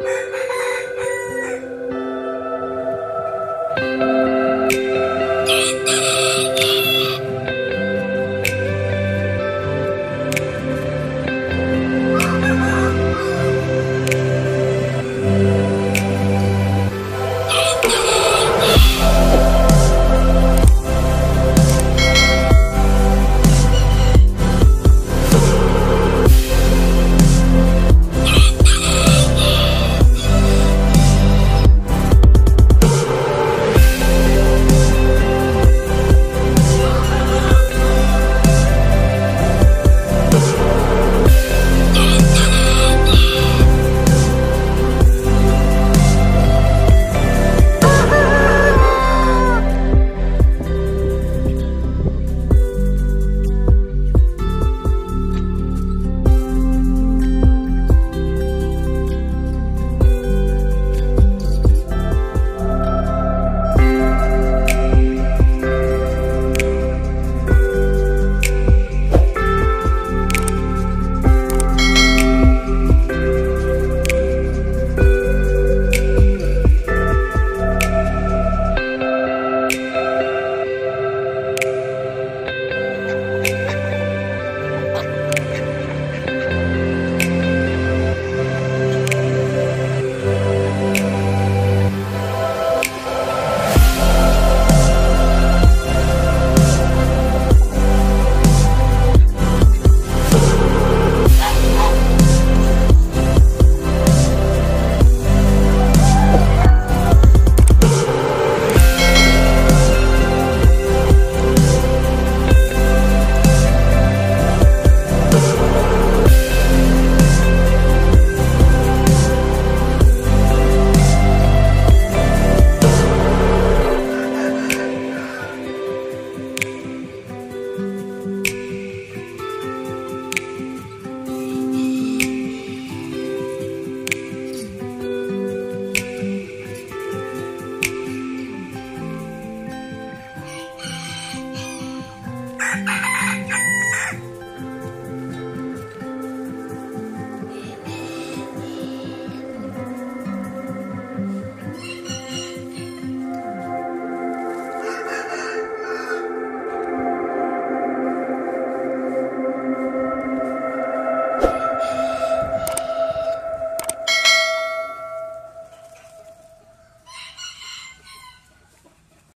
啊。